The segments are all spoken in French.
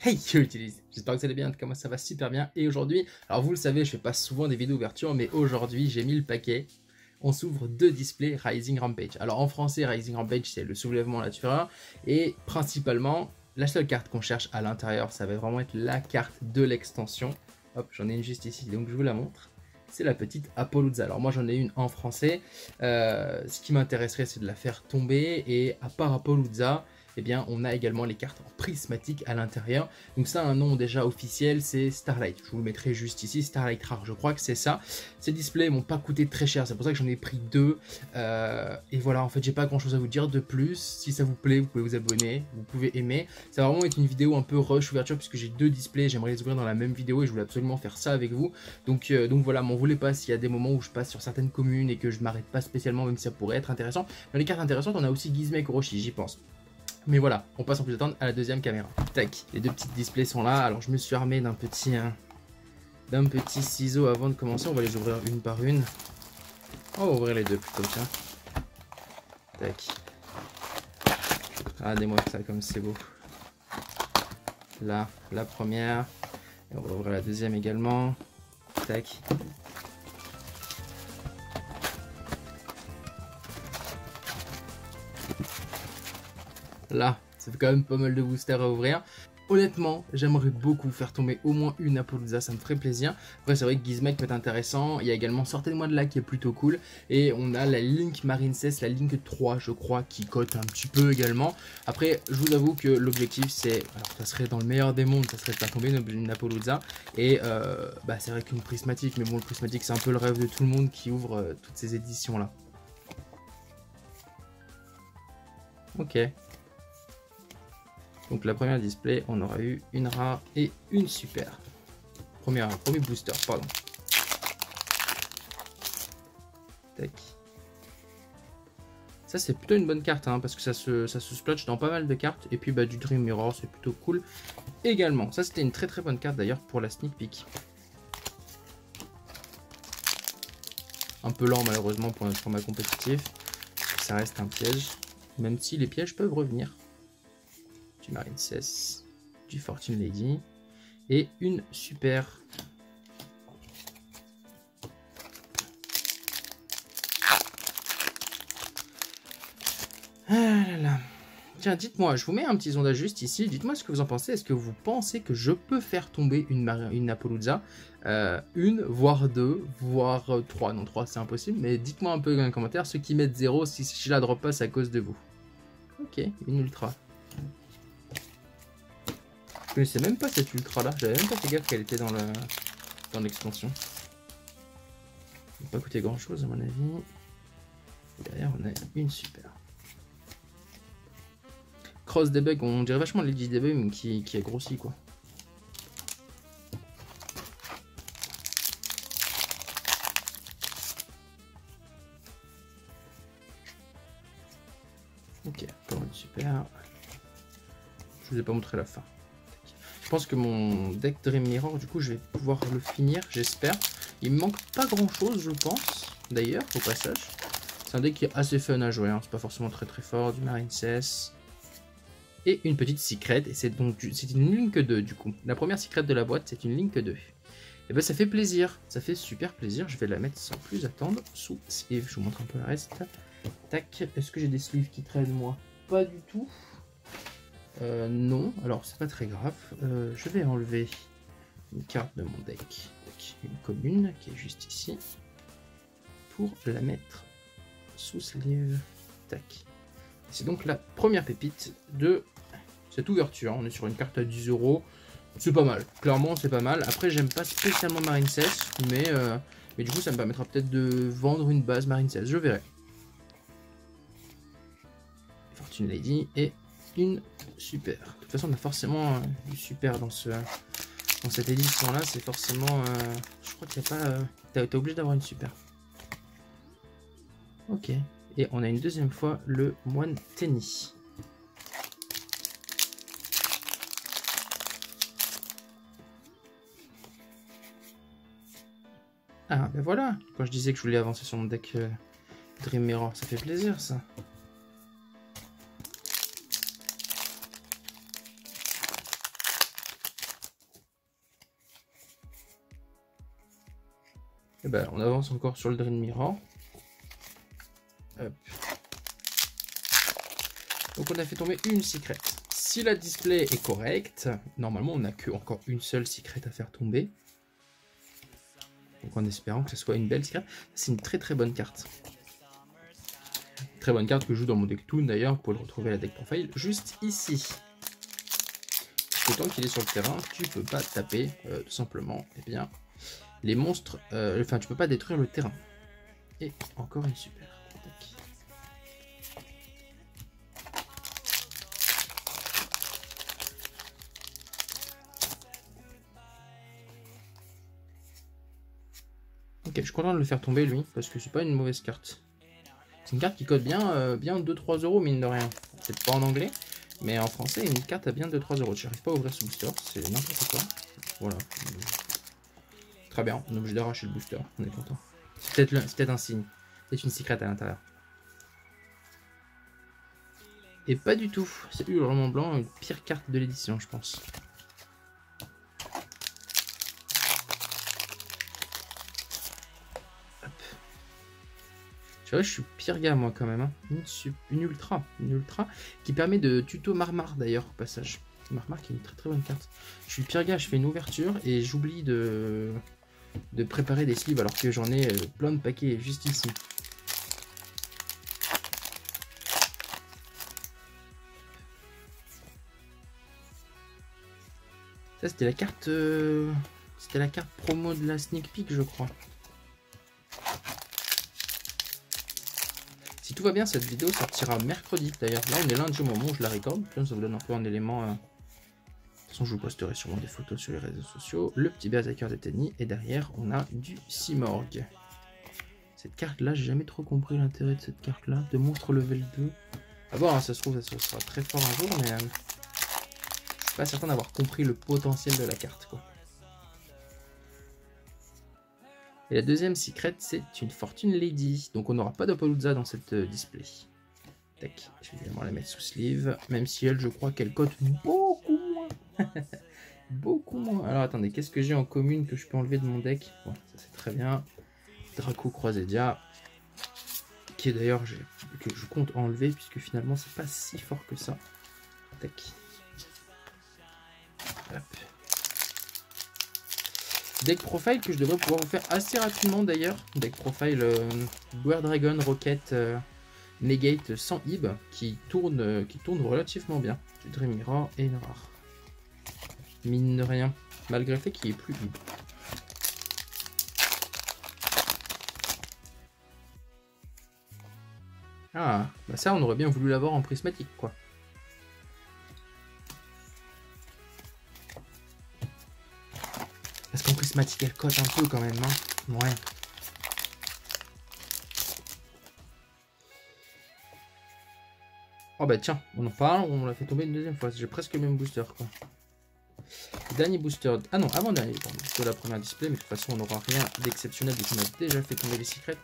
Hey utilise, j'espère que vous allez bien, comment ça va super bien. Et aujourd'hui, alors vous le savez je fais pas souvent des vidéos ouverture mais aujourd'hui j'ai mis le paquet, on s'ouvre deux displays Rising Rampage. Alors en français Rising Rampage c'est le soulèvement la fureur et principalement la seule carte qu'on cherche à l'intérieur ça va vraiment être la carte de l'extension. Hop j'en ai une juste ici donc je vous la montre. C'est la petite Apollouza. Alors moi j'en ai une en français, euh, ce qui m'intéresserait c'est de la faire tomber. Et à part Apollouza, eh bien, on a également les cartes en prismatique à l'intérieur. Donc ça un nom déjà officiel, c'est Starlight. Je vous le mettrai juste ici, Starlight Rare, je crois que c'est ça. Ces displays m'ont pas coûté très cher, c'est pour ça que j'en ai pris deux. Euh, et voilà, en fait, j'ai pas grand chose à vous dire de plus. Si ça vous plaît, vous pouvez vous abonner, vous pouvez aimer. Ça va vraiment être une vidéo un peu rush ouverture puisque j'ai deux displays, j'aimerais les ouvrir dans la même vidéo et je voulais absolument faire ça avec vous. Donc, euh, donc voilà, m'en voulez pas s'il y a des moments où je passe sur certaines communes et que je m'arrête pas spécialement, même si ça pourrait être intéressant. Dans les cartes intéressantes, on a aussi Gizmek Roshi, j'y pense. Mais voilà, on passe en plus attendre à la deuxième caméra. Tac, les deux petits displays sont là. Alors je me suis armé d'un petit, hein, d'un petit ciseau avant de commencer. On va les ouvrir une par une. On va ouvrir les deux plutôt, tiens. Tac. Regardez-moi ça comme c'est beau. Là, la première. Et on va ouvrir la deuxième également. Tac. Là, ça fait quand même pas mal de boosters à ouvrir. Honnêtement, j'aimerais beaucoup faire tomber au moins une Apollousa, ça me ferait plaisir. Après, c'est vrai que Gizmek peut être intéressant. Il y a également Sortez-moi de là qui est plutôt cool. Et on a la Link Marine 16, la Link 3, je crois, qui cote un petit peu également. Après, je vous avoue que l'objectif, c'est. Alors, ça serait dans le meilleur des mondes, ça serait de faire tomber une, Apollousa. Et euh, bah, c'est vrai qu'une prismatique, mais bon, le prismatique, c'est un peu le rêve de tout le monde qui ouvre euh, toutes ces éditions-là. Ok. Donc la première display, on aura eu une rare et une super. Première, premier booster, pardon. Tac. Ça c'est plutôt une bonne carte hein, parce que ça se, ça se dans pas mal de cartes. Et puis bah, du Dream Mirror c'est plutôt cool également. Ça c'était une très très bonne carte d'ailleurs pour la sneak peek. Un peu lent malheureusement pour notre format compétitif. Ça reste un piège. Même si les pièges peuvent revenir du Marine 16, du Fortune Lady et une super. Ah. Tiens, dites-moi, je vous mets un petit sondage juste ici. Dites-moi ce que vous en pensez. Est-ce que vous pensez que je peux faire tomber une, une Apollouza euh, Une, voire deux, voire trois? Non, trois, c'est impossible. Mais dites-moi un peu dans les commentaires. Ceux qui mettent zéro, si je la drop pas, à cause de vous. Ok, une ultra. Je connaissais même pas cette ultra là, j'avais même pas fait gaffe qu'elle était dans le dans va pas coûter grand chose à mon avis. derrière on a une super. Cross debug, on dirait vachement Lady debug mais qui, qui a grossi quoi. Ok, encore une super. Je vous ai pas montré la fin. Je pense que mon deck Dream Mirror, du coup, je vais pouvoir le finir, j'espère. Il me manque pas grand chose, je pense, d'ailleurs, au passage. C'est un deck qui est assez fun à jouer, hein. c'est pas forcément très très fort, du Marine CS. Et une petite secret, et c'est donc une Link 2 du coup. La première secret de la boîte, c'est une Link 2. Et ben ça fait plaisir, ça fait super plaisir. Je vais la mettre sans plus attendre sous sleeve. Je vous montre un peu le reste. Tac, est-ce que j'ai des sleeves qui traînent moi? Pas du tout. Euh, non, alors c'est pas très grave. Euh, je vais enlever une carte de mon deck, une commune qui est juste ici, pour la mettre sous sleeve. Tac. C'est donc la première pépite de cette ouverture. On est sur une carte à 10 euros. C'est pas mal, clairement c'est pas mal. Après j'aime pas spécialement Marine 16, mais, euh, mais du coup ça me permettra peut-être de vendre une base Marine 16, je verrai. Fortune Lady et super. De toute façon, on a forcément euh, du super dans ce dans cette édition là. C'est forcément. Euh, je crois qu'il n'y a pas. Euh, T'es obligé d'avoir une super. Ok. Et on a une deuxième fois le moine tennis. Ah, ben voilà. Quand je disais que je voulais avancer sur mon deck Dream Mirror, ça fait plaisir ça. Et ben, on avance encore sur le Dream Mirror. Donc on a fait tomber une secret. Si la display est correcte, normalement on n'a que encore une seule secret à faire tomber. Donc en espérant que ce soit une belle secret. C'est une très très bonne carte. Très bonne carte que je joue dans mon deck Toon d'ailleurs, pour le retrouver à la deck profile, juste ici. Autant qu'il est sur le terrain, tu peux pas taper euh, simplement eh bien, les monstres, euh, enfin tu peux pas détruire le terrain. Et encore une super. Ok, je suis content de le faire tomber lui, parce que c'est pas une mauvaise carte. C'est une carte qui cote bien, euh, bien 2-3 euros, mine de rien. C'est pas en anglais, mais en français, une carte à bien 2-3 euros. J'arrive pas à ouvrir ce booster, c'est n'importe quoi. Voilà. Très bien, on est obligé d'arracher le booster, on est content. C'est peut-être un signe. C'est une secrète à l'intérieur. Et pas du tout. C'est Hurlement Blanc, une pire carte de l'édition, je pense. Je suis pire gars, moi, quand même. Hein. Une, ultra. Une ultra qui permet de tuto Marmar, d'ailleurs, au passage. Marmar qui est une très très bonne carte. Je suis pire gars, je fais une ouverture et j'oublie de, de préparer des sleeves alors que j'en ai euh, plein de paquets juste ici. Ça, c'était la carte... Euh, c'était la carte promo de la sneak peek, je crois. Si tout va bien, cette vidéo sortira mercredi. D'ailleurs, là, on est lundi au moment où je la recorde. Ça vous donne un peu un élément... Euh, je vous posterai sûrement des photos sur les réseaux sociaux. Le petit berserker de Tenny. Et derrière, on a du Simorg. Cette carte-là, j'ai jamais trop compris l'intérêt de cette carte-là. De monstre level 2. À voir, hein, ça se trouve, ça sera très fort un jour, mais... Euh, je suis pas certain d'avoir compris le potentiel de la carte. Et la deuxième secret, c'est une Fortune Lady. Donc on n'aura pas d'Apollouza dans cette euh, display. Tac, je vais évidemment la mettre sous sleeve. Même si elle, je crois qu'elle cote moins. beaucoup moins. Alors attendez, qu'est-ce que j'ai en commune que je peux enlever de mon deck? Voilà, ça c'est très bien. Draco Croisédia. Qui est d'ailleurs que je compte enlever puisque finalement c'est pas si fort que ça. Tac. Hop. Deck profile que je devrais pouvoir vous faire assez rapidement d'ailleurs. Deck profile euh, Dragon Rocket euh, Negate sans Ib qui tourne, euh, qui tourne relativement bien. Du Dream Mirror et une rare. Mine de rien, malgré le fait qu'il est plus Ib. Ah, bah ça on aurait bien voulu l'avoir en prismatique quoi. prismatique, elle cote un peu quand même. Hein ouais. Oh bah tiens, on en parle, on l'a fait tomber une deuxième fois. J'ai presque le même booster quoi. Dernier booster. Ah non, avant dernier, pardon. la première display, mais de toute façon on n'aura rien d'exceptionnel vu qu'on a déjà fait tomber les secrets.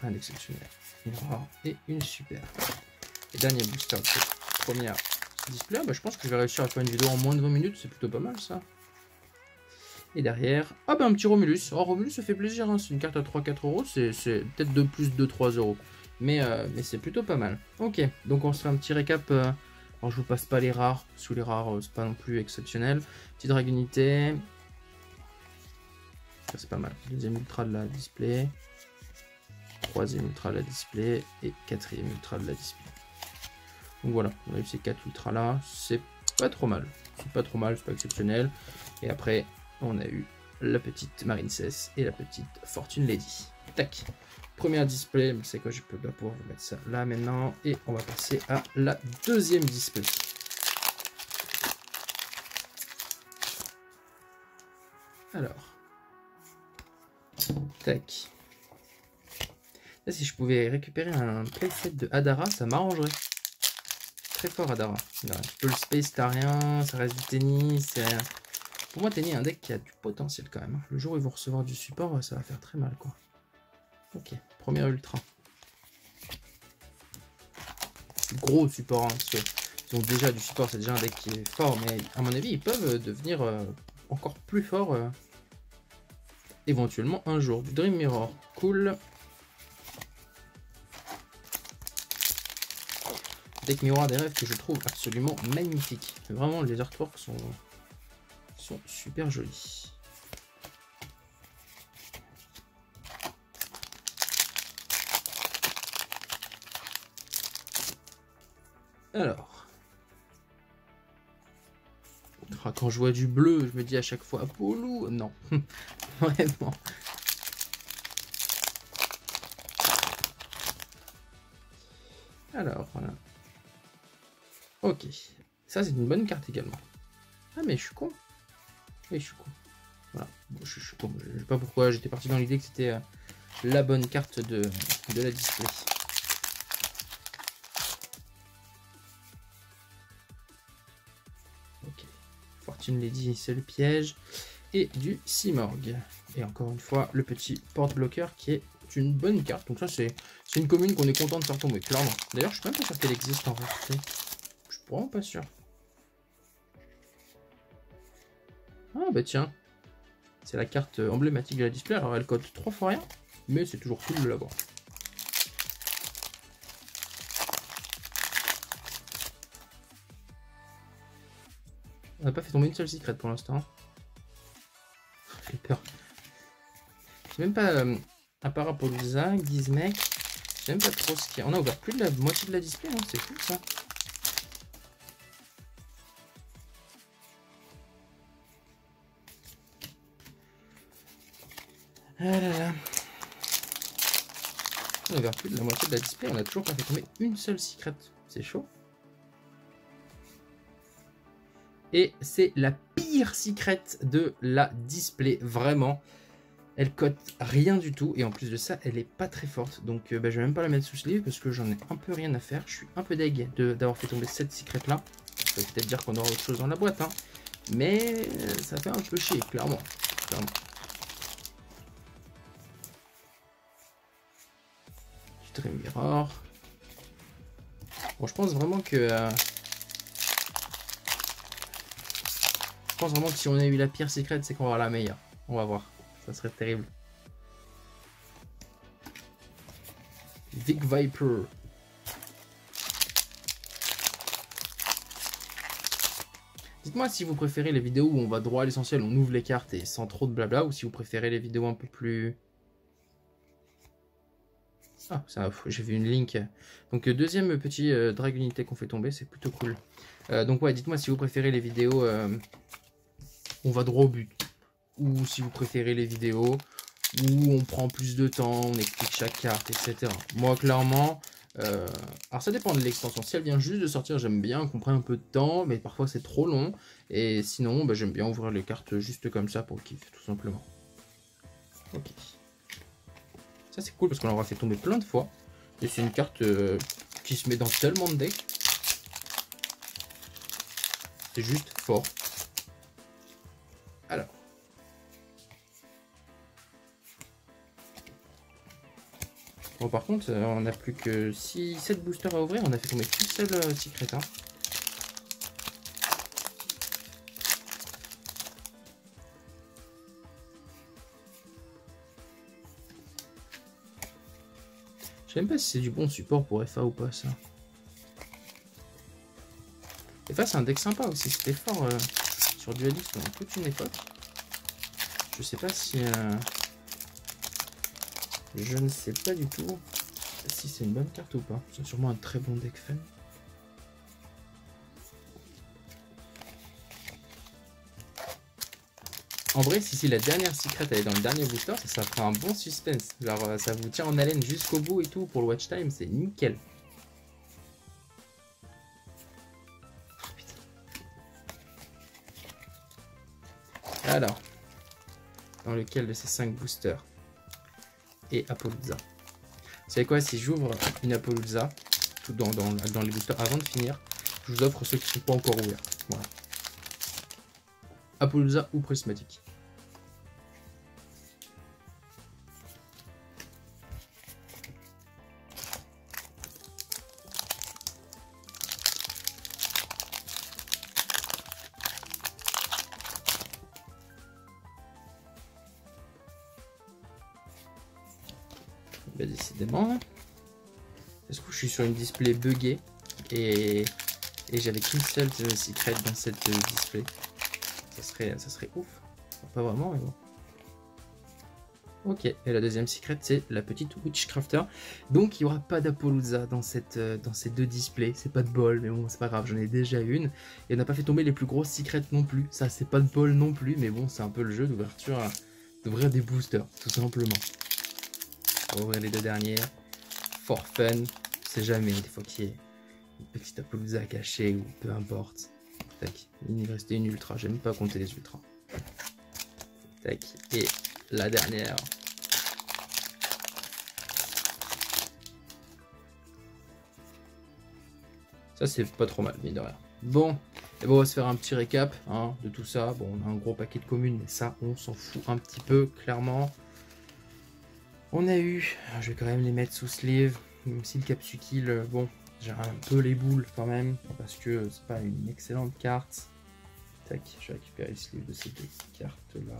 Rien d'exceptionnel. Une rare et une super. Et dernier booster de cette première display, bah, je pense que je vais réussir à faire une vidéo en moins de 20 minutes, c'est plutôt pas mal ça. Et derrière, ah ben un petit Romulus. Oh Romulus ça fait plaisir, hein. c'est une carte à 3-4 euros, c'est peut-être de plus de 3 euros. Mais, euh, mais c'est plutôt pas mal. Ok, donc on se fait un petit récap. Euh, alors je vous passe pas les rares, sous les rares euh, c'est pas non plus exceptionnel. Petite dragonité. Ça c'est pas mal. Deuxième ultra de la display. Troisième ultra de la display. Et quatrième ultra de la display. Donc voilà, on a eu ces 4 ultras là, c'est pas trop mal. C'est pas trop mal, c'est pas exceptionnel. Et après, on a eu la petite Marine 16 et la petite Fortune Lady. Tac Première display, c'est quoi, je peux pas pouvoir vous mettre ça là maintenant. Et on va passer à la deuxième display. Alors. Tac. Là, si je pouvais récupérer un playset de Hadara, ça m'arrangerait fort Adara. Un peu le space, t'as rien, ça reste du tennis. Pour moi, tennis un deck qui a du potentiel quand même. Hein. Le jour où ils vont recevoir du support, ça va faire très mal quoi. Ok, premier ultra. Gros support, hein, parce que ils ont déjà du support, c'est déjà un deck qui est fort, mais à mon avis, ils peuvent devenir euh, encore plus fort euh, éventuellement un jour. Du Dream Mirror, cool. Deck Miroir des rêves que je trouve absolument magnifique. Vraiment, les artworks sont, sont super jolis. Alors. Ah, quand je vois du bleu, je me dis à chaque fois Apollo. Non. Vraiment. Alors, voilà. Ok. Ça, c'est une bonne carte également. Ah, mais je suis con. Oui, je suis con. Voilà. je, suis con. Je sais pas pourquoi. J'étais parti dans l'idée que c'était euh, la bonne carte de, de la display. Fortune Lady, c'est le piège. Et du Simorg. Et encore une fois, le petit porte-bloqueur qui est une bonne carte. Donc ça, c'est une commune qu'on est content de faire tomber, clairement. D'ailleurs, je suis même pas sûr qu'elle existe en réalité. Je suis vraiment pas sûr. Ah bah tiens. C'est la carte emblématique de la display. Alors elle code trois fois rien. Mais c'est toujours cool de l'avoir. On n'a pas fait tomber une seule secrète pour l'instant. J'ai peur. J'ai même pas. Euh, à part Apollousa, Gizmek. J'ai même pas trop ce qu'il y a. On a ouvert plus de la moitié de la display, hein, c'est fou ça. Ah là là. On a ouvert plus de la moitié de la display, on a toujours pas fait tomber une seule secrète. C'est chaud. Et c'est la pire secret de la display, vraiment. Elle cote rien du tout et en plus de ça, elle est pas très forte. Donc euh, bah, je vais même pas la mettre sous sleeve parce que j'en ai un peu rien à faire. Je suis un peu deg d'avoir fait tomber cette secret là. Ça veut peut-être dire qu'on aura autre chose dans la boîte. Hein. Mais ça fait un peu chier, clairement. clairement. Dream. Bon, je pense vraiment que... Euh, pense vraiment que si on a eu la pire secrète, c'est qu'on va la meilleure. On va voir. Ça serait terrible. Vic Viper. Dites-moi si vous préférez les vidéos où on va droit à l'essentiel, on ouvre les cartes et sans trop de blabla, ou si vous préférez les vidéos un peu plus... Ah, j'ai vu une link. Donc euh, deuxième petit euh, drag unité qu'on fait tomber, c'est plutôt cool. Euh, donc ouais, dites-moi si vous préférez les vidéos on va droit au but. Ou si vous préférez les vidéos, où on prend plus de temps, on explique chaque carte, etc. Moi, clairement, euh, alors ça dépend de l'extension. Si elle vient juste de sortir, j'aime bien qu'on prenne un peu de temps, mais parfois c'est trop long. Et sinon, bah, j'aime bien ouvrir les cartes juste comme ça pour le kiff, tout simplement. Ok. Ça c'est cool parce qu'on l'aura fait tomber plein de fois. Et c'est une carte euh, qui se met dans tellement de decks. C'est juste fort. Bon, par contre, euh, on n'a plus que 6, 7 boosters à ouvrir. On a fait tomber qu'une seule euh, secret. Hein. Je sais même pas si c'est du bon support pour FA ou pas ça. FA c'est un deck sympa aussi, c'était fort. Euh sur Dualist dans toute une époque. Je sais pas si... Euh, je ne sais pas du tout si c'est une bonne carte ou pas. C'est sûrement un très bon deck fan. En vrai, si, si la dernière secret est dans le dernier booster, ça, fera un bon suspense. Alors euh, ça vous tient en haleine jusqu'au bout et tout pour le watch time, c'est nickel. Alors, dans lequel de ces 5 boosters et. Vous savez quoi, si j'ouvre une Apollouza, tout dans, les boosters, avant de finir, je vous offre ceux qui ne sont pas encore ouverts. Voilà. Ou Prismatique. Sur une display buggée et, et j'avais qu'une seule secret dans cette display ça serait, ça serait ouf. Pas vraiment, mais bon. Ok, et la deuxième secret, c'est la petite Witchcrafter. Donc, il n'y aura pas d'Apollousa dans, dans ces deux displays. C'est pas de bol, mais bon, c'est pas grave, j'en ai déjà une. Et on n'a pas fait tomber les plus grosses secrets non plus. Ça, c'est pas de bol non plus, mais bon, c'est un peu le jeu d'ouverture, d'ouvrir des boosters, tout simplement. On va ouvrir les deux dernières. For fun, jamais, des fois qu'il y ait une petite Apollousa cachée ou peu importe. Tac, il une ultra, j'aime pas compter les ultras. Tac, et la dernière. Ça, c'est pas trop mal, mine de rien. Bon, et bon, on va se faire un petit récap hein, de tout ça. Bon, on a un gros paquet de communes, mais ça, on s'en fout un petit peu, clairement. On a eu, je vais quand même les mettre sous sleeve, même si le Capsukill, euh, bon, j'ai un peu les boules quand même, parce que c'est pas une excellente carte. Tac, je vais récupérer le de ces deux cartes là.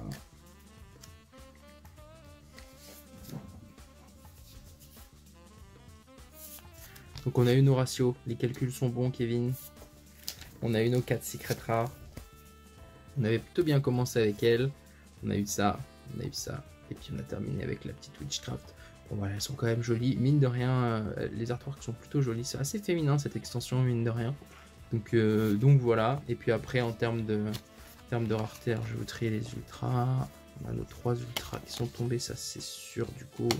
Donc on a eu nos ratios, les calculs sont bons Kevin. On a eu nos 4 secrets rares. On avait plutôt bien commencé avec elle. On a eu ça, on a eu ça. Et puis on a terminé avec la petite Witchcraft. Bon voilà, elles sont quand même jolies. Mine de rien, euh, les artworks sont plutôt jolis. C'est assez féminin cette extension, mine de rien. Donc, euh, donc voilà. Et puis après, en termes de, termes de rareté, je vais trier les ultras. On a nos 3 ultras qui sont tombés, ça c'est sûr du coup.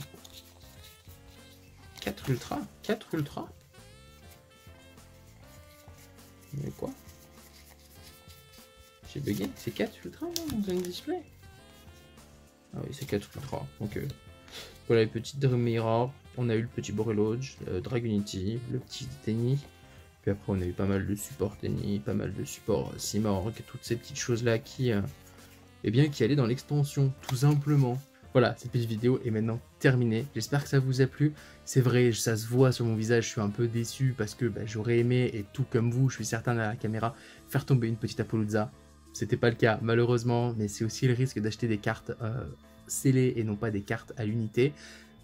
4 ultras? 4 ultras? Mais quoi? J'ai bugué C'est 4 ultras dans un display? Ah oui, c'est 4 ultras. Donc voilà les petites Dreamira. On a eu le petit Borreloge, euh, Dragonity, le petit Tenny. Puis après, on a eu pas mal de support Tenny, pas mal de support Simorg, toutes ces petites choses-là qui, euh, eh bien, qui allaient dans l'extension, tout simplement. Voilà, cette petite vidéo est maintenant terminée. J'espère que ça vous a plu. C'est vrai, ça se voit sur mon visage, je suis un peu déçu parce que bah, j'aurais aimé, et tout comme vous, je suis certain à la caméra, faire tomber une petite Apollouza. C'était pas le cas, malheureusement, mais c'est aussi le risque d'acheter des cartes euh, scellées et non pas des cartes à l'unité.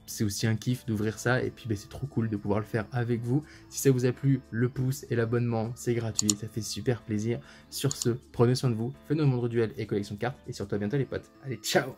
C'est aussi un kiff d'ouvrir ça, et puis bah, c'est trop cool de pouvoir le faire avec vous. Si ça vous a plu, le pouce et l'abonnement, c'est gratuit, ça fait super plaisir. Sur ce, prenez soin de vous, faites-nous un monde duel et collection de cartes, et surtout à bientôt les potes. Allez, ciao